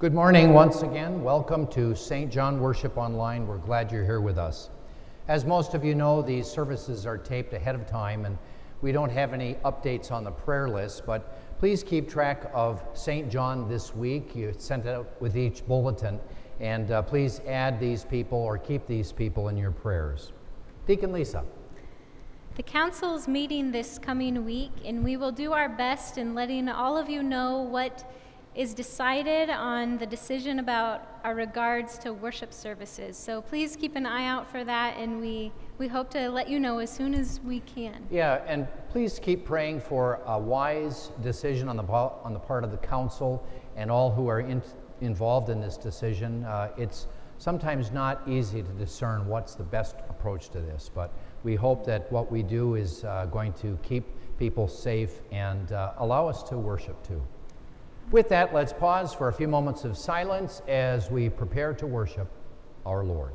Good morning once again. Welcome to St. John Worship Online. We're glad you're here with us. As most of you know, these services are taped ahead of time and we don't have any updates on the prayer list, but please keep track of St. John this week. You sent it out with each bulletin, and uh, please add these people or keep these people in your prayers. Deacon Lisa. The council is meeting this coming week, and we will do our best in letting all of you know what is decided on the decision about our regards to worship services. So please keep an eye out for that, and we, we hope to let you know as soon as we can. Yeah, and please keep praying for a wise decision on the, on the part of the council and all who are in, involved in this decision. Uh, it's sometimes not easy to discern what's the best approach to this, but we hope that what we do is uh, going to keep people safe and uh, allow us to worship too. With that, let's pause for a few moments of silence as we prepare to worship our Lord.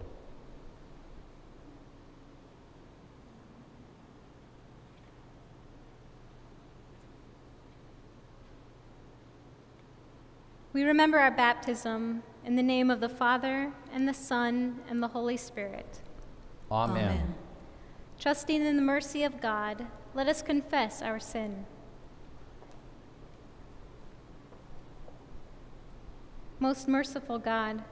We remember our baptism in the name of the Father, and the Son, and the Holy Spirit. Amen. Amen. Trusting in the mercy of God, let us confess our sin. Most merciful God,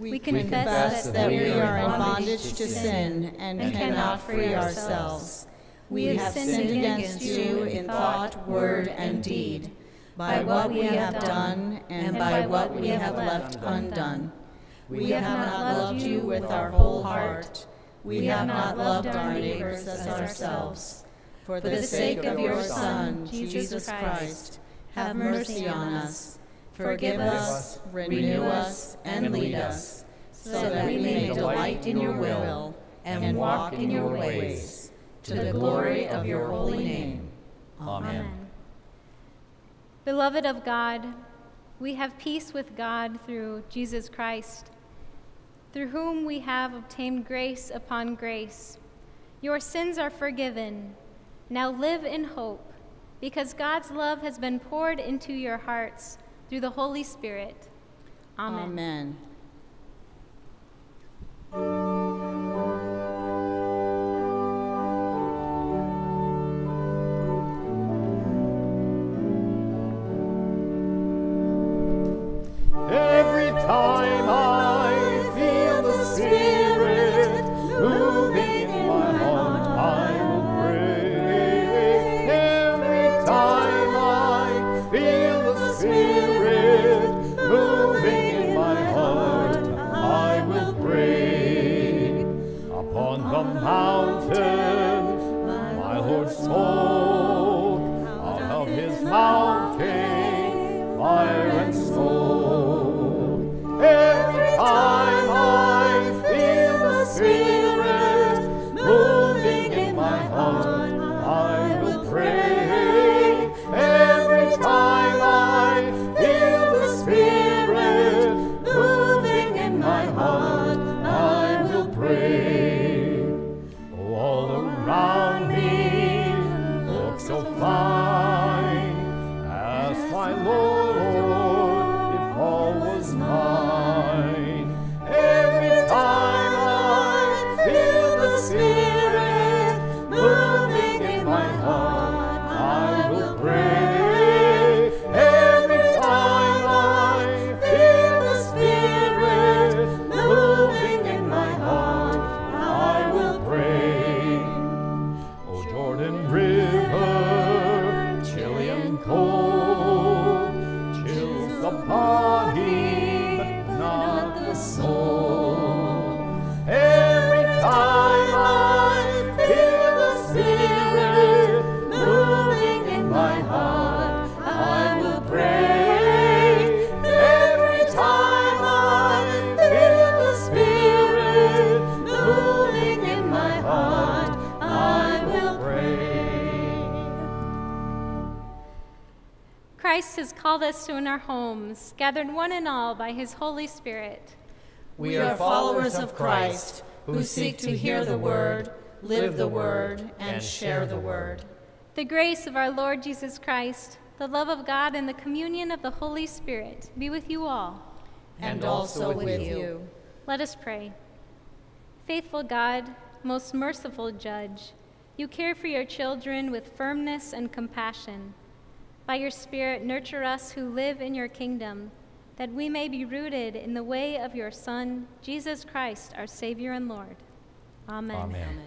we, we confess, confess that, that we are in bondage to sin and, and cannot free ourselves. We have sinned against you in thought, word, and deed, by what we have done and by what we have left undone. We have not loved you with our whole heart. We have not loved our neighbors as ourselves. For the sake of your Son, Jesus Christ, have mercy on us Forgive us, renew us, and lead us, so that we may delight in your will and walk in your ways, to the glory of your holy name. Amen. Beloved of God, we have peace with God through Jesus Christ, through whom we have obtained grace upon grace. Your sins are forgiven. Now live in hope, because God's love has been poured into your hearts through the Holy Spirit. Amen. Amen. somehow called us to in our homes, gathered one and all by his Holy Spirit. We are followers of Christ who seek to hear the word, live the word, and share the word. The grace of our Lord Jesus Christ, the love of God, and the communion of the Holy Spirit be with you all. and also with you. Let us pray. Faithful God, most merciful Judge, you care for your children with firmness and compassion. By your Spirit, nurture us who live in your kingdom, that we may be rooted in the way of your Son, Jesus Christ, our Savior and Lord. Amen. Amen.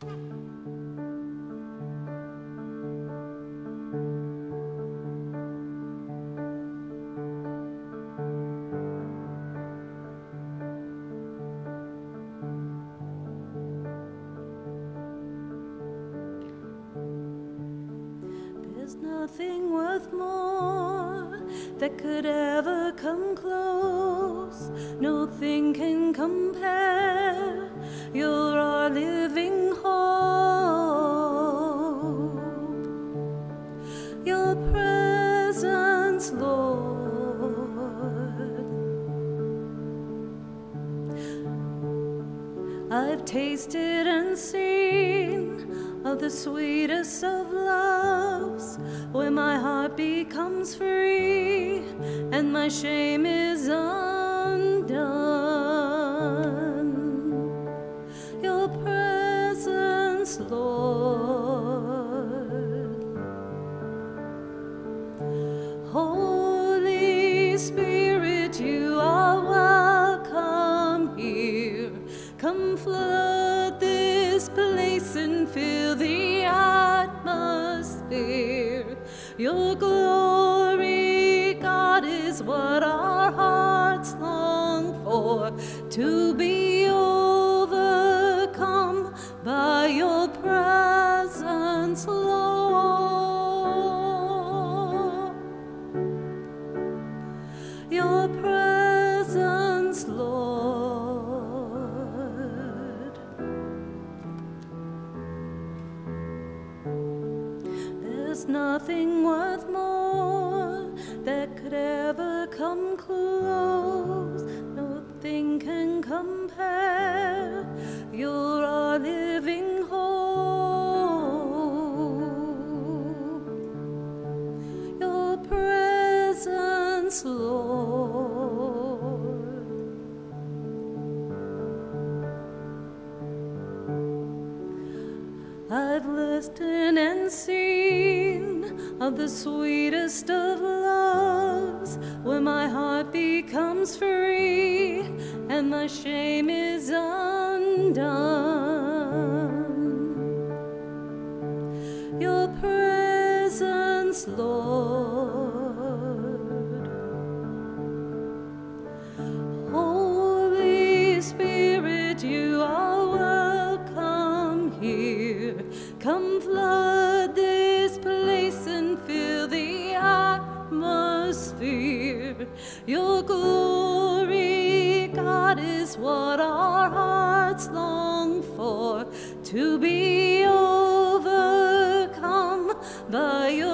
There's that could ever come close. Nothing can compare. You're our living hope. Your presence, Lord. I've tasted and seen of the sweetest of loves, where my heart becomes free and my shame is undone. Your presence, Lord. Holy Spirit, you are welcome here. Come flood this place and fill Your glory, God, is what our hearts long for. To that could ever come close. Nothing can compare. You're our living hope your presence, Lord. I've listened and seen of the sweetest of loves, where my heart becomes free and my shame is undone Your glory, God, is what our hearts long for. To be overcome by your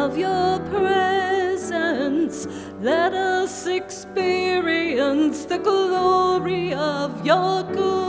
of your presence. Let us experience the glory of your goodness.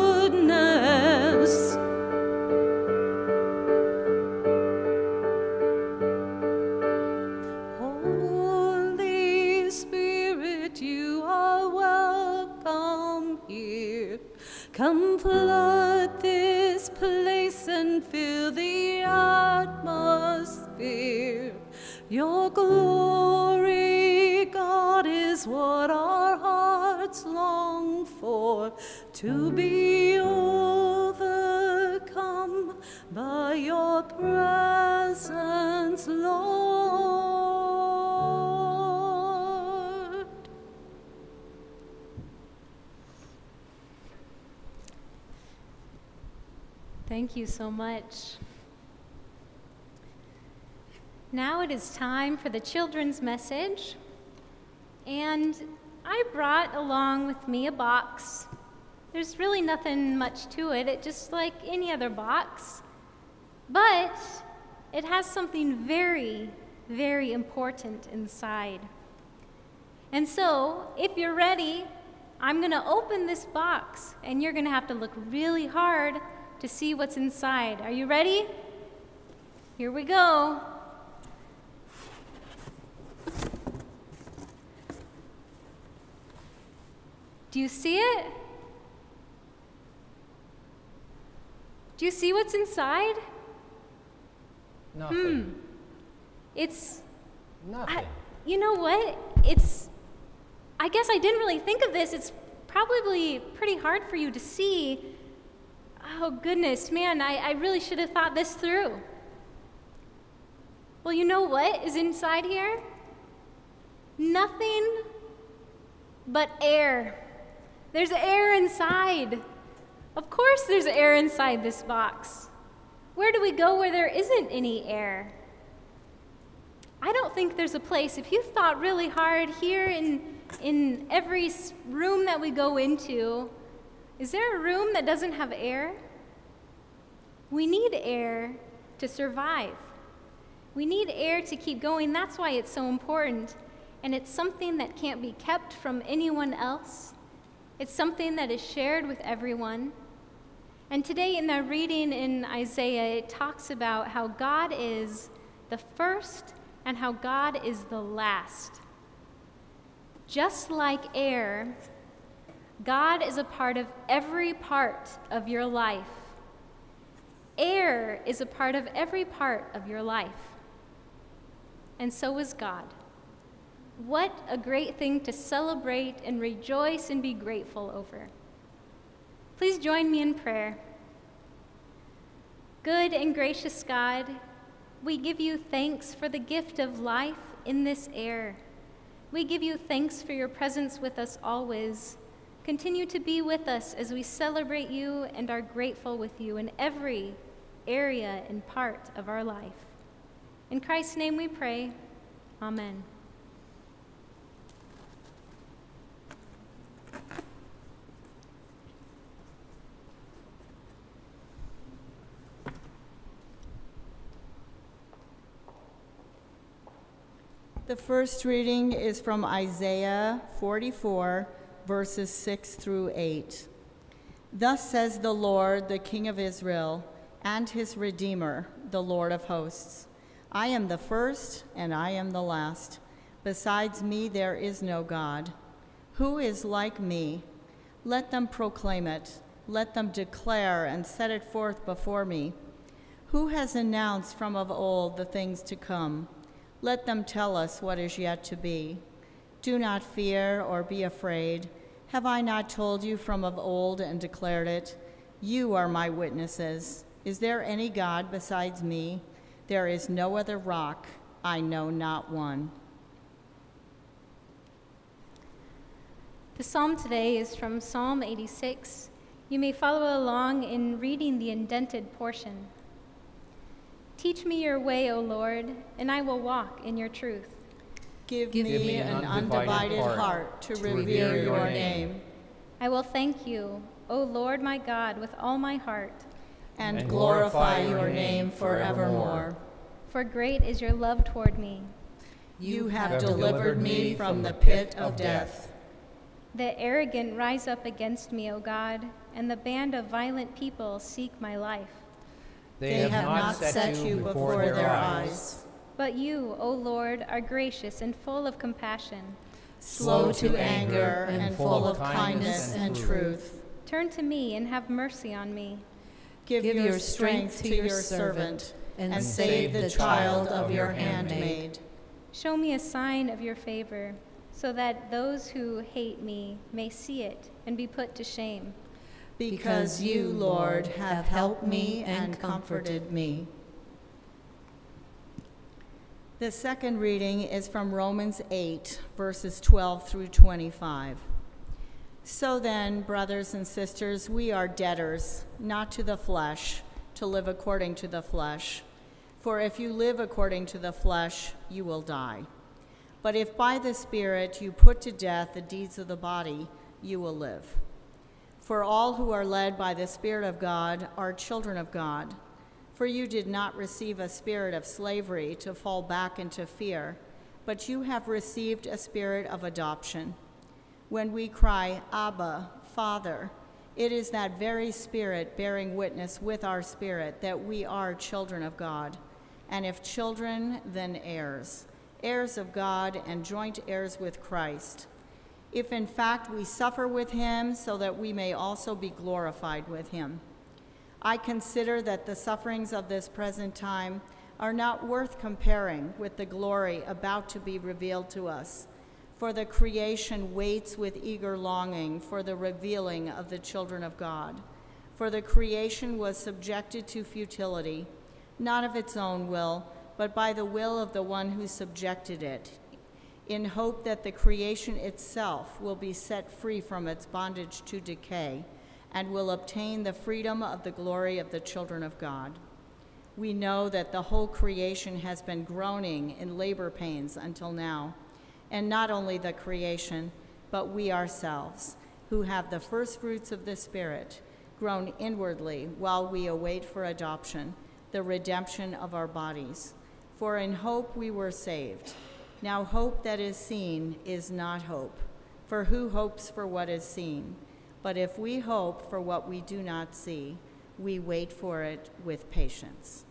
Your glory, God, is what our hearts long for to be overcome by your presence, Lord. Thank you so much. Now it is time for the children's message. And I brought along with me a box. There's really nothing much to it, it's just like any other box. But it has something very, very important inside. And so, if you're ready, I'm going to open this box, and you're going to have to look really hard to see what's inside. Are you ready? Here we go. Do you see it? Do you see what's inside? Nothing. Hmm. It's, Nothing. I, you know what? It's, I guess I didn't really think of this. It's probably pretty hard for you to see. Oh, goodness, man, I, I really should have thought this through. Well, you know what is inside here? Nothing but air. There's air inside. Of course, there's air inside this box. Where do we go where there isn't any air? I don't think there's a place, if you thought really hard here in, in every room that we go into, is there a room that doesn't have air? We need air to survive. We need air to keep going. That's why it's so important. And it's something that can't be kept from anyone else. It's something that is shared with everyone. And today, in the reading in Isaiah, it talks about how God is the first and how God is the last. Just like air, God is a part of every part of your life. Air is a part of every part of your life. And so is God. What a great thing to celebrate and rejoice and be grateful over. Please join me in prayer. Good and gracious God, we give you thanks for the gift of life in this air. We give you thanks for your presence with us always. Continue to be with us as we celebrate you and are grateful with you in every area and part of our life. In Christ's name we pray. Amen. The first reading is from Isaiah 44, verses 6 through 8. Thus says the Lord, the King of Israel, and his Redeemer, the Lord of hosts I am the first, and I am the last. Besides me, there is no God. Who is like me? Let them proclaim it. Let them declare and set it forth before me. Who has announced from of old the things to come? Let them tell us what is yet to be. Do not fear or be afraid. Have I not told you from of old and declared it? You are my witnesses. Is there any God besides me? There is no other rock. I know not one. The psalm today is from Psalm 86. You may follow along in reading the indented portion. Teach me your way, O Lord, and I will walk in your truth. Give, Give me, an undivided heart, heart to, to revere your name. I will thank you, O Lord my God, with all my heart. And, and glorify your name forevermore. For great is your love toward me. You have delivered me from the pit of death. The arrogant rise up against me, O God, and the band of violent people seek my life. They, they have, not set you before their eyes. But you, O Lord, are gracious and full of compassion, slow to anger and full of kindness and truth. Turn to me and have mercy on me. Give, Give your strength to your servant and save the child of your handmaid. Show me a sign of your favor, so that those who hate me may see it and be put to shame. Because you, Lord, have helped me and comforted me. The second reading is from Romans 8, verses 12 through 25. So then, brothers and sisters, we are debtors, not to the flesh, to live according to the flesh. For if you live according to the flesh, you will die. But if by the Spirit you put to death the deeds of the body, you will live. For all who are led by the Spirit of God are children of God. For you did not receive a spirit of slavery to fall back into fear, but you have received a spirit of adoption. When we cry, Abba, Father, it is that very spirit bearing witness with our spirit that we are children of God. And if children, then heirs, heirs of God and joint heirs with Christ. If in fact we suffer with him, so that we may also be glorified with him. I consider that the sufferings of this present time are not worth comparing with the glory about to be revealed to us. For the creation waits with eager longing for the revealing of the children of God. For the creation was subjected to futility, not of its own will, but by the will of the one who subjected it, in hope that the creation itself will be set free from its bondage to decay and will obtain the freedom of the glory of the children of God. We know that the whole creation has been groaning in labor pains until now, and not only the creation, but we ourselves, who have the first fruits of the Spirit, groan inwardly while we await for adoption, the redemption of our bodies. For in hope we were saved. Now, hope that is seen is not hope, for who hopes for what is seen? But if we hope for what we do not see, we wait for it with patience.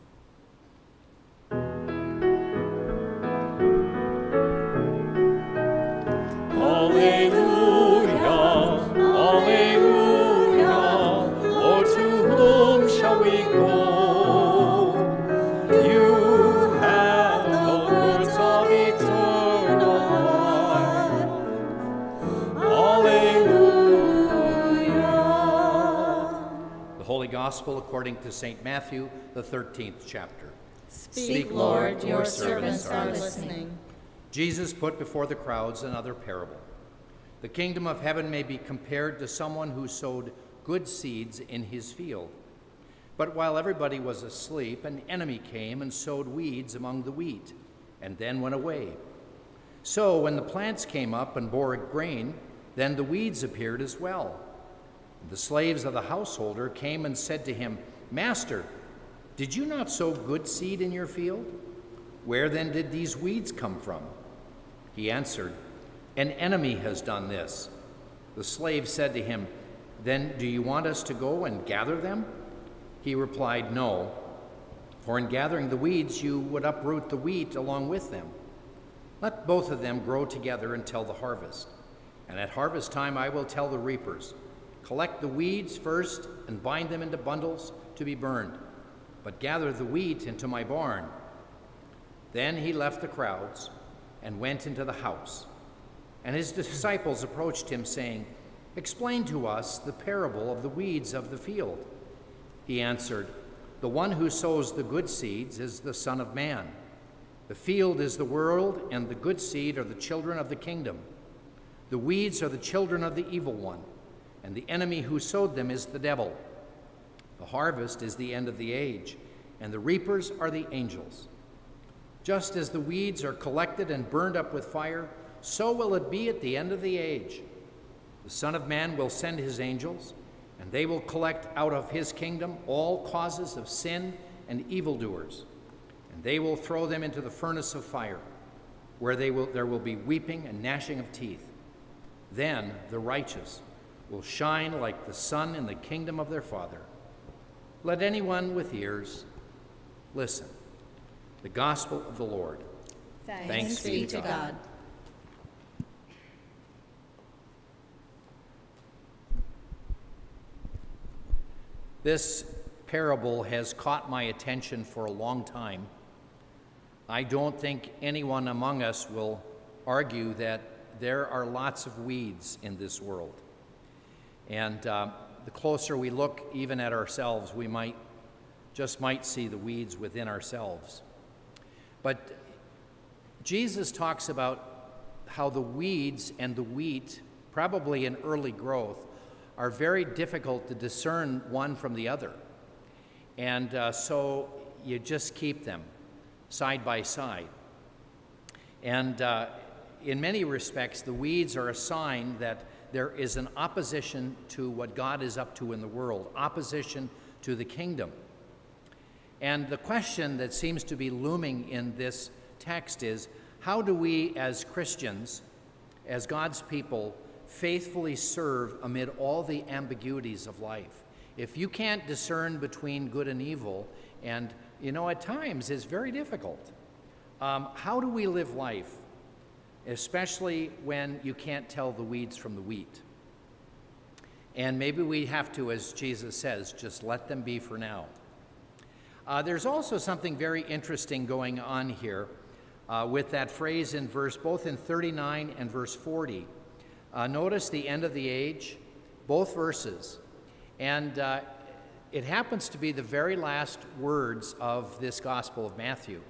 Gospel according to St. Matthew, the 13th chapter. Speak, Lord, your servants are listening. Jesus put before the crowds another parable. The kingdom of heaven may be compared to someone who sowed good seeds in his field. But while everybody was asleep, an enemy came and sowed weeds among the wheat, and then went away. So when the plants came up and bore grain, then the weeds appeared as well. The slaves of the householder came and said to him, Master, did you not sow good seed in your field? Where then did these weeds come from? He answered, An enemy has done this. The slave said to him, Then do you want us to go and gather them? He replied, No, for in gathering the weeds you would uproot the wheat along with them. Let both of them grow together until the harvest. And at harvest time I will tell the reapers, Collect the weeds first and bind them into bundles to be burned, but gather the wheat into my barn. Then he left the crowds and went into the house. And his disciples approached him, saying, Explain to us the parable of the weeds of the field. He answered, The one who sows the good seeds is the Son of Man. The field is the world, and the good seed are the children of the kingdom. The weeds are the children of the evil one and the enemy who sowed them is the devil. The harvest is the end of the age, and the reapers are the angels. Just as the weeds are collected and burned up with fire, so will it be at the end of the age. The Son of Man will send his angels, and they will collect out of his kingdom all causes of sin and evildoers, and they will throw them into the furnace of fire, where they will, there will be weeping and gnashing of teeth. Then the righteous will shine like the sun in the kingdom of their Father. Let anyone with ears listen. The gospel of the Lord. Thanks, Thanks be to God. God. This parable has caught my attention for a long time. I don't think anyone among us will argue that there are lots of weeds in this world. And uh, the closer we look even at ourselves, we might just might see the weeds within ourselves. But Jesus talks about how the weeds and the wheat, probably in early growth, are very difficult to discern one from the other. And uh, so you just keep them side by side. And uh, in many respects, the weeds are a sign that there is an opposition to what God is up to in the world, opposition to the kingdom. And the question that seems to be looming in this text is how do we, as Christians, as God's people, faithfully serve amid all the ambiguities of life? If you can't discern between good and evil, and you know, at times it's very difficult, um, how do we live life especially when you can't tell the weeds from the wheat. And maybe we have to, as Jesus says, just let them be for now. Uh, there's also something very interesting going on here uh, with that phrase in verse, both in 39 and verse 40. Uh, notice the end of the age, both verses. And uh, it happens to be the very last words of this Gospel of Matthew.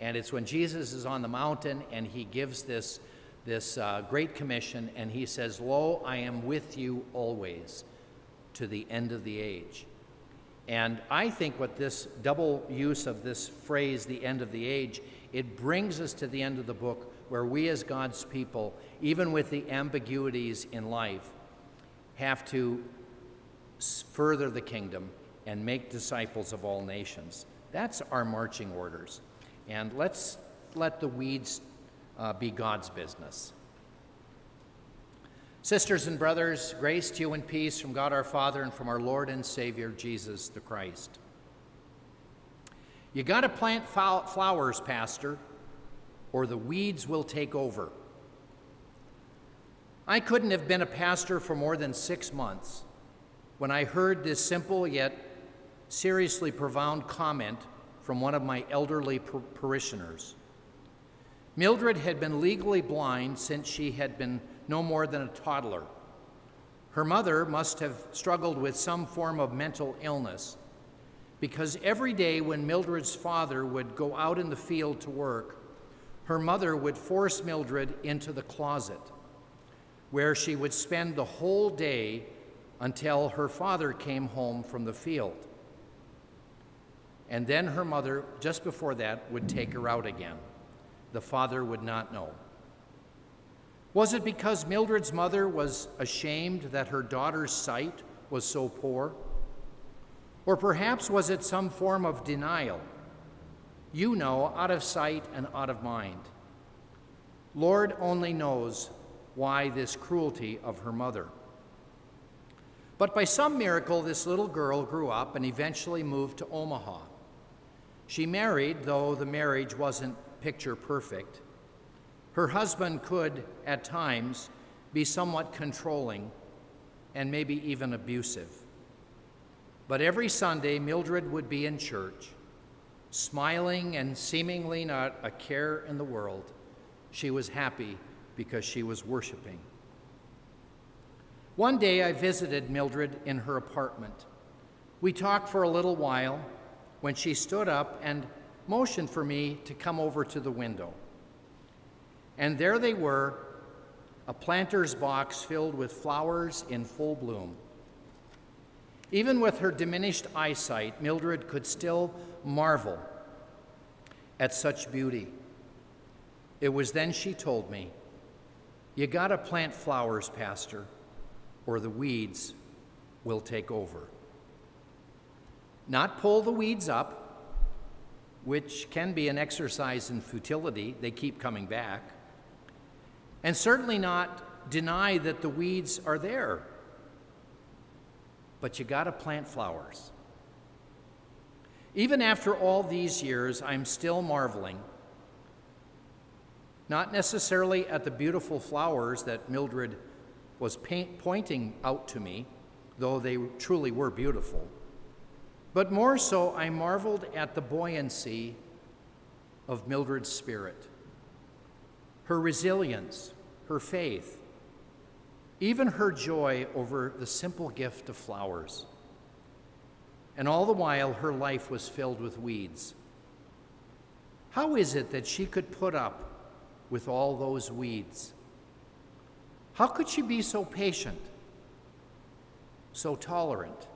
And it's when Jesus is on the mountain and he gives this, this uh, great commission and he says, Lo, I am with you always to the end of the age. And I think what this double use of this phrase, the end of the age, it brings us to the end of the book where we as God's people, even with the ambiguities in life, have to further the kingdom and make disciples of all nations. That's our marching orders. And let's let the weeds uh, be God's business. Sisters and brothers, grace to you and peace from God our Father and from our Lord and Savior, Jesus the Christ. You got to plant flowers, Pastor, or the weeds will take over. I couldn't have been a pastor for more than six months when I heard this simple yet seriously profound comment from one of my elderly par parishioners. Mildred had been legally blind since she had been no more than a toddler. Her mother must have struggled with some form of mental illness because every day when Mildred's father would go out in the field to work, her mother would force Mildred into the closet where she would spend the whole day until her father came home from the field. And then her mother, just before that, would take her out again. The father would not know. Was it because Mildred's mother was ashamed that her daughter's sight was so poor? Or perhaps was it some form of denial? You know, out of sight and out of mind. Lord only knows why this cruelty of her mother. But by some miracle, this little girl grew up and eventually moved to Omaha. She married, though the marriage wasn't picture perfect. Her husband could, at times, be somewhat controlling and maybe even abusive. But every Sunday, Mildred would be in church, smiling and seemingly not a care in the world. She was happy because she was worshiping. One day, I visited Mildred in her apartment. We talked for a little while when she stood up and motioned for me to come over to the window. And there they were, a planter's box filled with flowers in full bloom. Even with her diminished eyesight, Mildred could still marvel at such beauty. It was then she told me, You gotta plant flowers, Pastor, or the weeds will take over not pull the weeds up, which can be an exercise in futility, they keep coming back, and certainly not deny that the weeds are there. But you got to plant flowers. Even after all these years, I'm still marveling, not necessarily at the beautiful flowers that Mildred was paint, pointing out to me, though they truly were beautiful But more so, I marveled at the buoyancy of Mildred's spirit, her resilience, her faith, even her joy over the simple gift of flowers. And all the while, her life was filled with weeds. How is it that she could put up with all those weeds? How could she be so patient, so tolerant?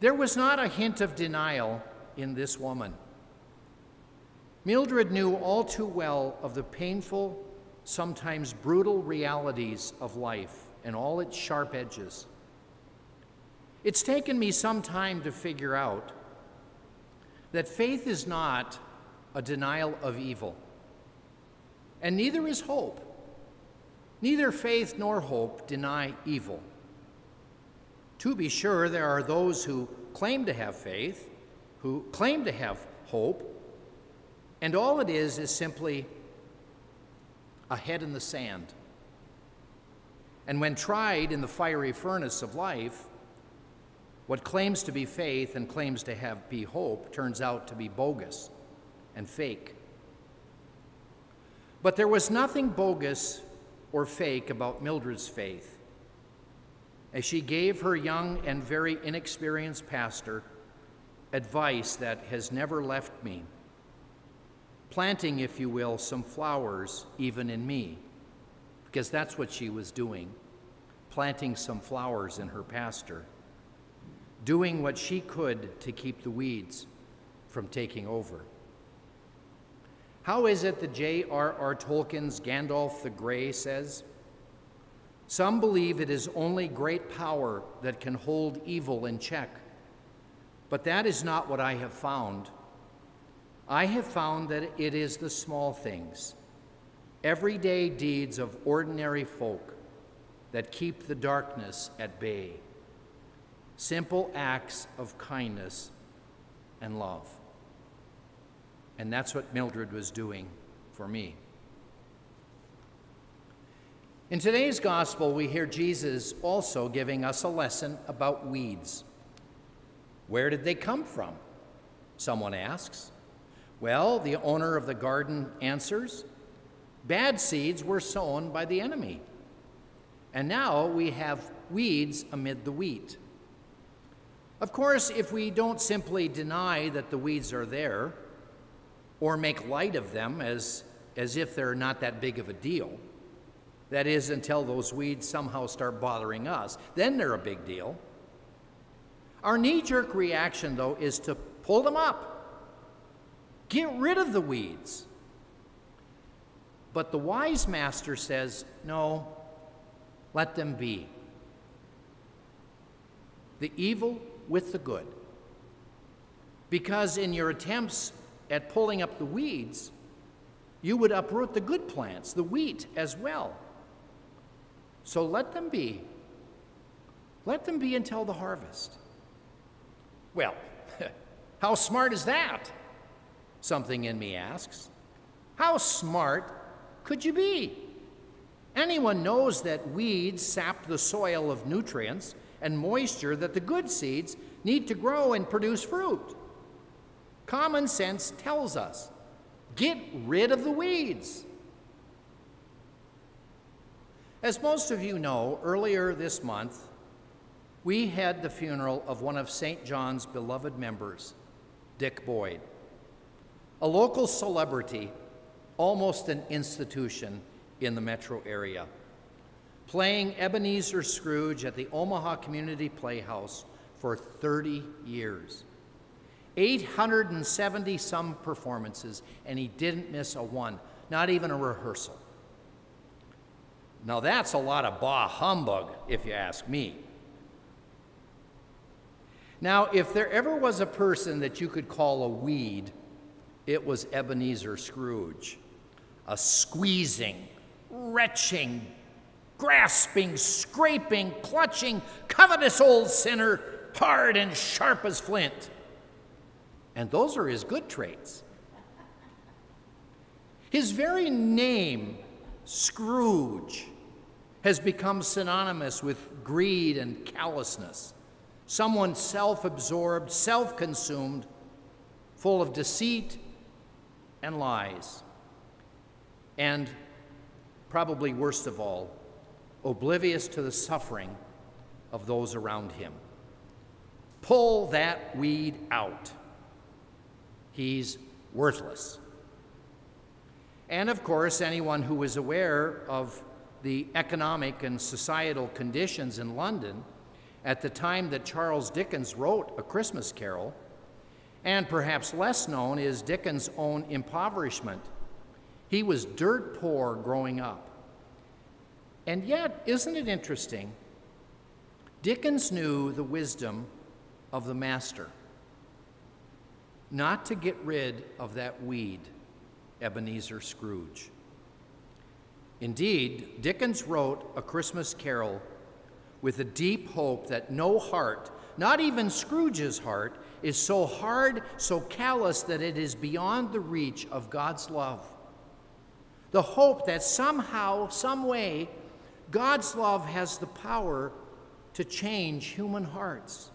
There was not a hint of denial in this woman. Mildred knew all too well of the painful, sometimes brutal realities of life and all its sharp edges. It's taken me some time to figure out that faith is not a denial of evil, and neither is hope. Neither faith nor hope deny evil. To be sure, there are those who claim to have faith, who claim to have hope, and all it is is simply a head in the sand. And when tried in the fiery furnace of life, what claims to be faith and claims to have be hope turns out to be bogus and fake. But there was nothing bogus or fake about Mildred's faith as she gave her young and very inexperienced pastor advice that has never left me, planting, if you will, some flowers even in me, because that's what she was doing, planting some flowers in her pastor, doing what she could to keep the weeds from taking over. How is it that J.R.R. Tolkien's Gandalf the Grey says, some believe it is only great power that can hold evil in check. But that is not what I have found. I have found that it is the small things, everyday deeds of ordinary folk that keep the darkness at bay. Simple acts of kindness and love. And that's what Mildred was doing for me. In today's gospel, we hear Jesus also giving us a lesson about weeds. Where did they come from? Someone asks. Well, the owner of the garden answers bad seeds were sown by the enemy. And now we have weeds amid the wheat. Of course, if we don't simply deny that the weeds are there or make light of them as, as if they're not that big of a deal, that is, until those weeds somehow start bothering us. Then they're a big deal. Our knee jerk reaction, though, is to pull them up, get rid of the weeds. But the wise master says, no, let them be. The evil with the good. Because in your attempts at pulling up the weeds, you would uproot the good plants, the wheat as well. So let them be. Let them be until the harvest. Well, how smart is that? Something in me asks. How smart could you be? Anyone knows that weeds sap the soil of nutrients and moisture that the good seeds need to grow and produce fruit. Common sense tells us get rid of the weeds. As most of you know, earlier this month, we had the funeral of one of St. John's beloved members, Dick Boyd, a local celebrity, almost an institution in the metro area, playing Ebenezer Scrooge at the Omaha Community Playhouse for 30 years. 870 some performances, and he didn't miss a one, not even a rehearsal. Now that's a lot of bah humbug, if you ask me. Now, if there ever was a person that you could call a weed, it was Ebenezer Scrooge. A squeezing, retching, grasping, scraping, clutching, covetous old sinner, hard and sharp as flint. And those are his good traits. His very name Scrooge has become synonymous with greed and callousness, someone self absorbed, self consumed, full of deceit and lies, and probably worst of all, oblivious to the suffering of those around him. Pull that weed out. He's worthless. And of course, anyone who is aware of the economic and societal conditions in London at the time that Charles Dickens wrote A Christmas Carol, and perhaps less known is Dickens' own impoverishment. He was dirt poor growing up. And yet, isn't it interesting? Dickens knew the wisdom of the master not to get rid of that weed, Ebenezer Scrooge. Indeed, Dickens wrote A Christmas Carol with a deep hope that no heart, not even Scrooge's heart, is so hard, so callous that it is beyond the reach of God's love. The hope that somehow, some way, God's love has the power to change human hearts,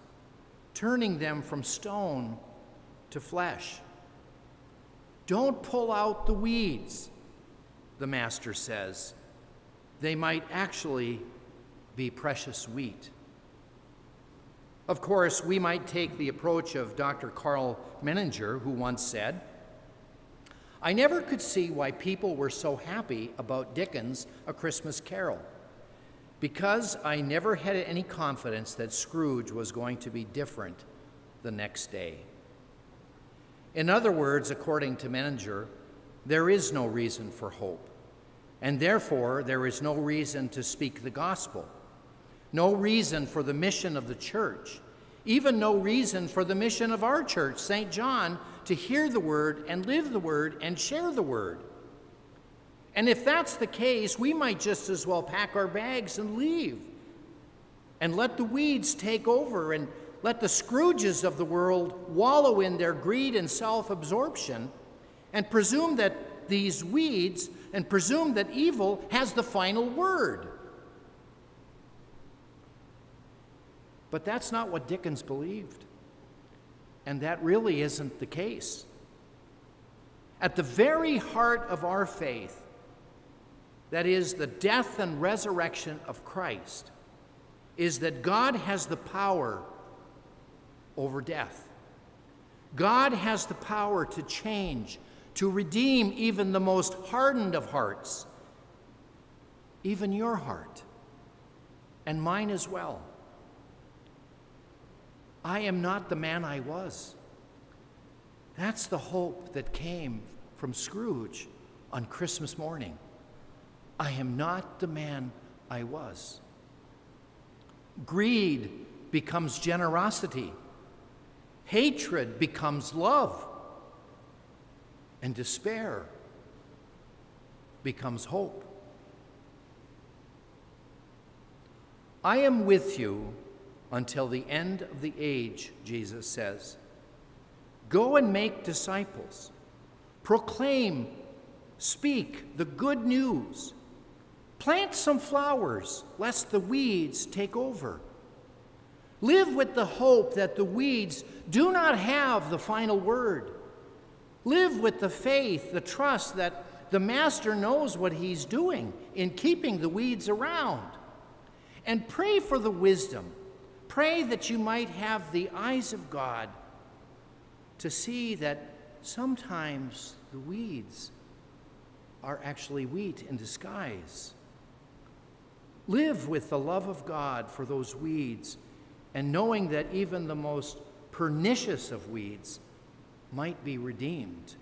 turning them from stone to flesh. Don't pull out the weeds, the Master says. They might actually be precious wheat. Of course, we might take the approach of Dr. Karl Menninger, who once said, I never could see why people were so happy about Dickens' A Christmas Carol, because I never had any confidence that Scrooge was going to be different the next day. In other words, according to Menninger, there is no reason for hope, and therefore there is no reason to speak the gospel no reason for the mission of the church, even no reason for the mission of our church, St. John, to hear the word and live the word and share the word. And if that's the case, we might just as well pack our bags and leave and let the weeds take over and let the Scrooges of the world wallow in their greed and self absorption and presume that these weeds and presume that evil has the final word. But that's not what Dickens believed. And that really isn't the case. At the very heart of our faith, that is, the death and resurrection of Christ, is that God has the power over death. God has the power to change, to redeem even the most hardened of hearts, even your heart, and mine as well. I am not the man I was. That's the hope that came from Scrooge on Christmas morning. I am not the man I was. Greed becomes generosity, hatred becomes love, and despair becomes hope. I am with you until the end of the age, Jesus says. Go and make disciples. Proclaim, speak the good news. Plant some flowers, lest the weeds take over. Live with the hope that the weeds do not have the final word. Live with the faith, the trust that the Master knows what he's doing in keeping the weeds around. And pray for the wisdom Pray that you might have the eyes of God to see that sometimes the weeds are actually wheat in disguise. Live with the love of God for those weeds and knowing that even the most pernicious of weeds might be redeemed.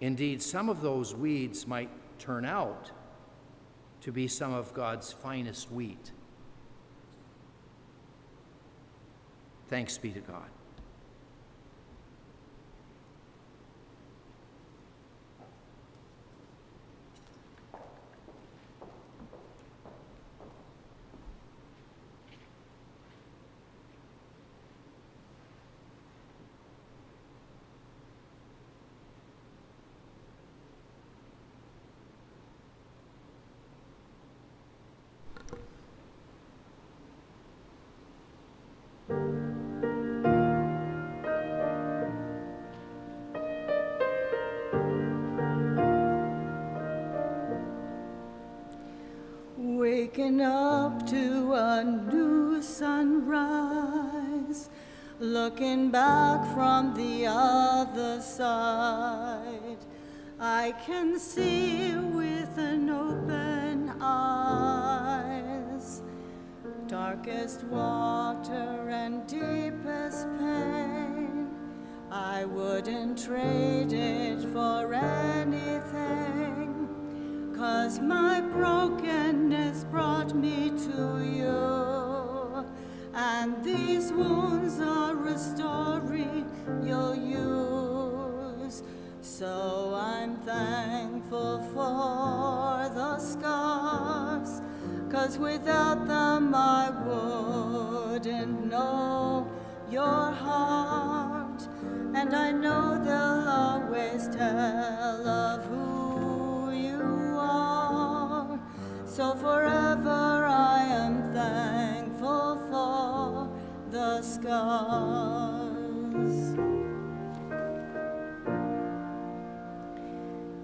Indeed, some of those weeds might turn out to be some of God's finest wheat. Thanks be to God. Waking up to a new sunrise, looking back from the other side. I can see with an open eyes, darkest water and deepest pain. I wouldn't trade it for anything. Cause my me to you. And these wounds are story you'll use. So I'm thankful for the scars. Cause without them I wouldn't know your heart. And I know they'll always tell of who So forever I am thankful for the scars.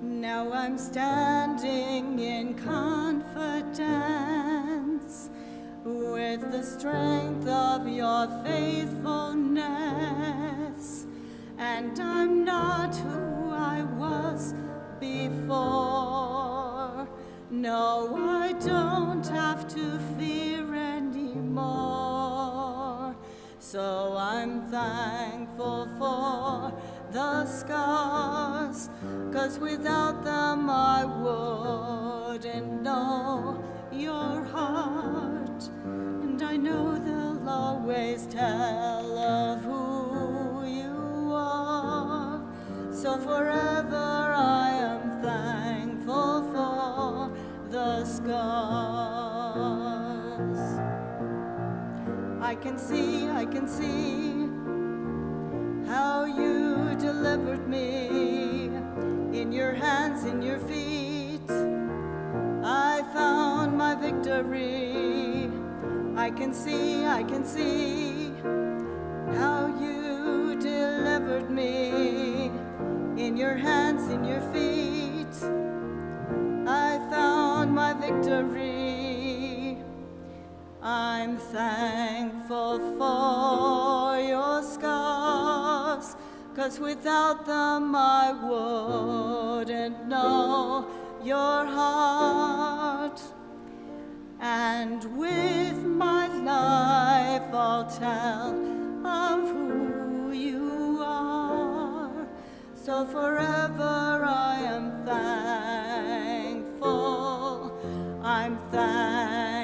Now I'm standing in confidence with the strength of your faithfulness, and I'm not who I was before. No, I don't have to fear anymore. So I'm thankful for the scars, cause without them I wouldn't know your heart. And I know they'll always tell of who you are. So forever can see, I can see how you delivered me in your hands, in your feet. I found my victory. I can see, I can see how you delivered me in your hands, in your feet. I found my victory. I'm thankful for your scars, cause without them I wouldn't know your heart. And with my life I'll tell of who you are. So forever I am thankful. I'm thankful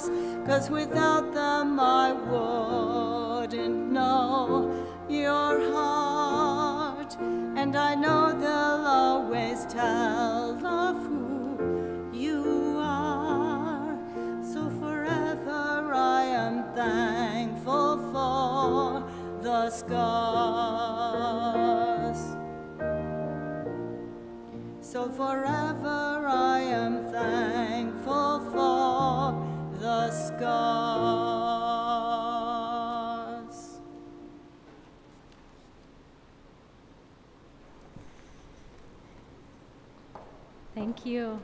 scars, cause without them I wouldn't know your heart. And I know they'll always tell of who you are. So forever I am thankful for the scars. So forever Thank you.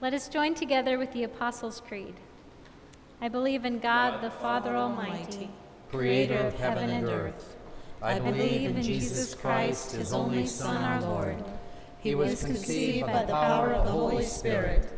Let us join together with the Apostles' Creed. I believe in God, the Father Almighty, creator of heaven and earth. I believe in Jesus Christ, his only Son, our Lord. He was conceived by the power of the Holy Spirit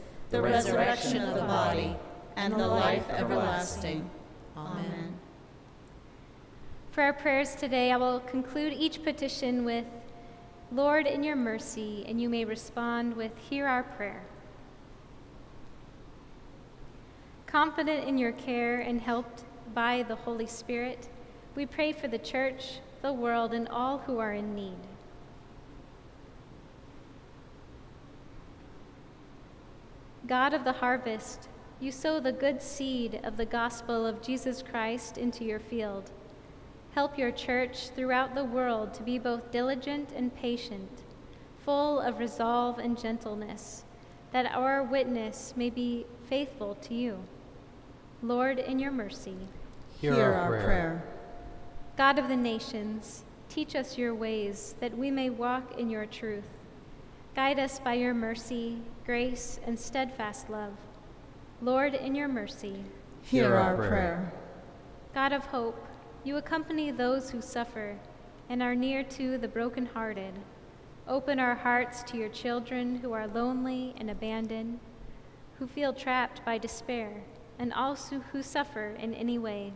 the resurrection of the body, and the life everlasting. Amen. For our prayers today, I will conclude each petition with, Lord, in your mercy, and you may respond with, Hear our prayer. Confident in your care and helped by the Holy Spirit, we pray for the church, the world, and all who are in need. God of the harvest, you sow the good seed of the gospel of Jesus Christ into your field. Help your church throughout the world to be both diligent and patient, full of resolve and gentleness, that our witness may be faithful to you. Lord, in your mercy, hear, hear our, prayer. prayer. God of the nations, teach us your ways that we may walk in your truth. Guide us by your mercy, grace, and steadfast love. Lord, in your mercy, hear our prayer. God of hope, you accompany those who suffer and are near to the brokenhearted. Open our hearts to your children who are lonely and abandoned, who feel trapped by despair, and also who suffer in any way,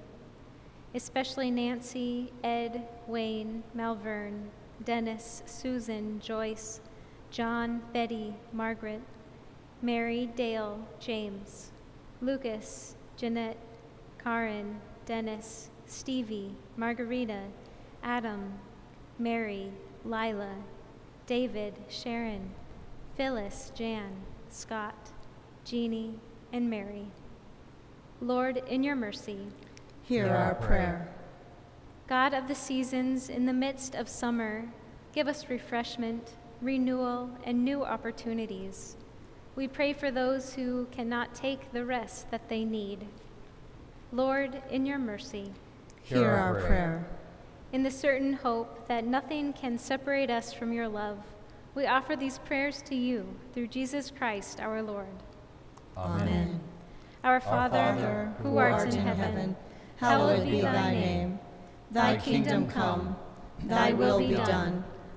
especially Nancy, Ed, Wayne, Malvern, Dennis, Susan, Joyce, John, Betty, Margaret, Mary, Dale, James, Lucas, Jeanette, Karen, Dennis, Stevie, Margarita, Adam, Mary, Lila, David, Sharon, Phyllis, Jan, Scott, Jeannie, and Mary. Lord, in your mercy, hear our prayer. God of the seasons, in the midst of summer, give us refreshment, renewal, and new opportunities. We pray for those who cannot take the rest that they need. Lord, in your mercy, hear our prayer. In the certain hope that nothing can separate us from your love, we offer these prayers to you through Jesus Christ our Lord. Amen. Our Father, our Father who art in heaven, hallowed be thy name. Thy kingdom come, thy will be done,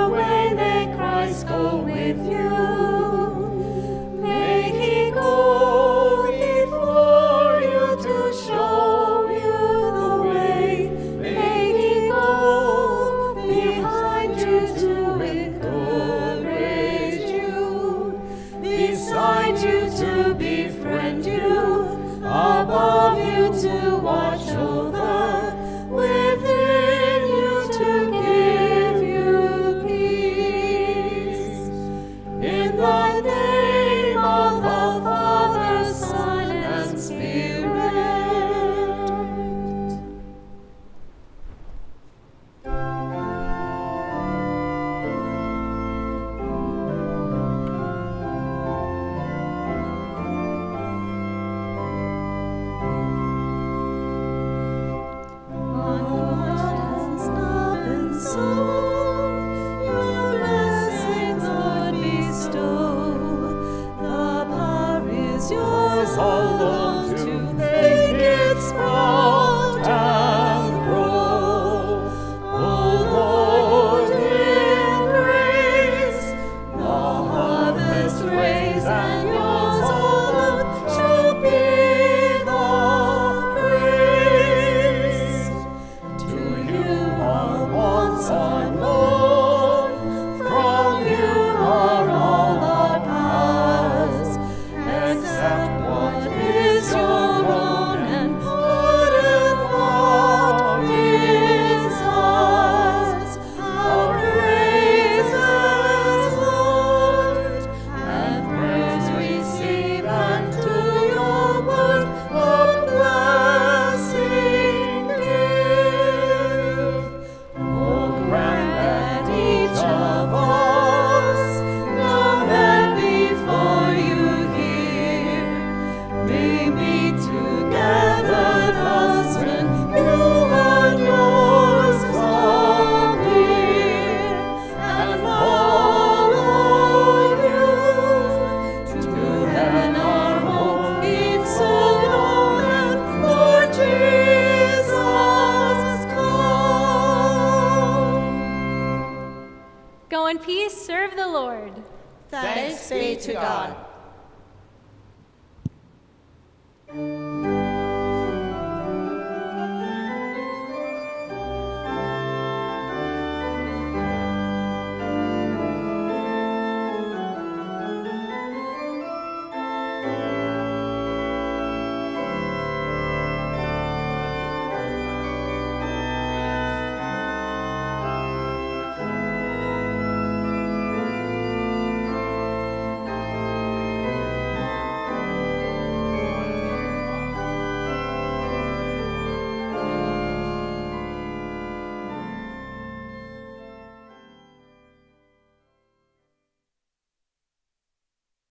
may Christ go with you.